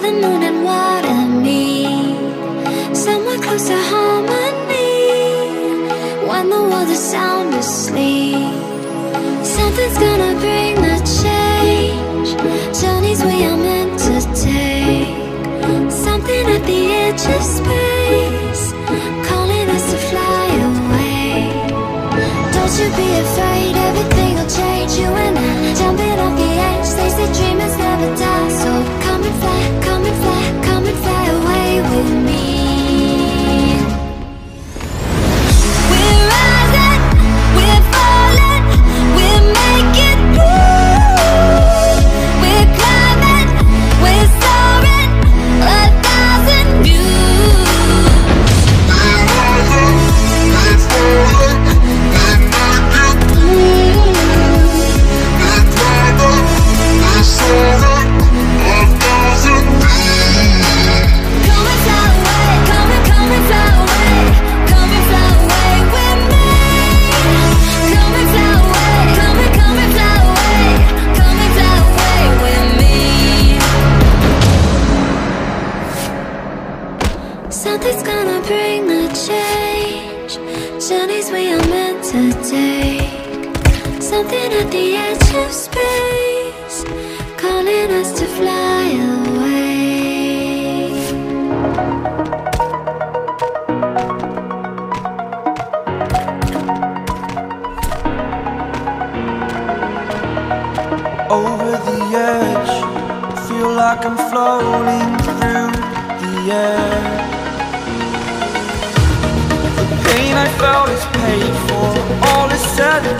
the moon and water Somewhere closer harmony When the world is sound asleep. Something's gonna bring the change Journeys we are meant to take. Something at the edge of space. To take. Something at the edge of space, calling us to fly away. over the edge. Feel like I'm floating through the air. The pain I felt is paid for, all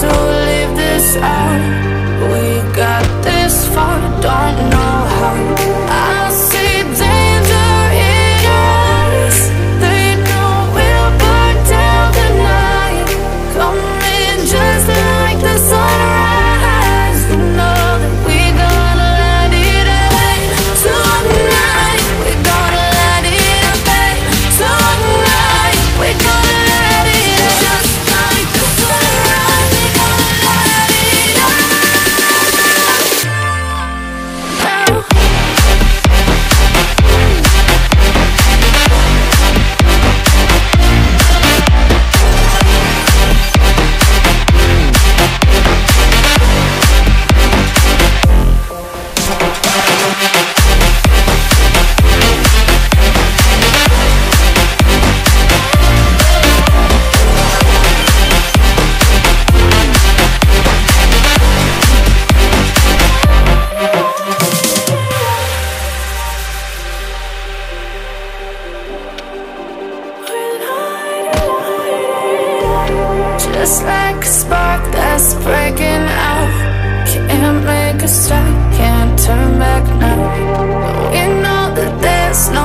to leave this out We got this far, don't know last night.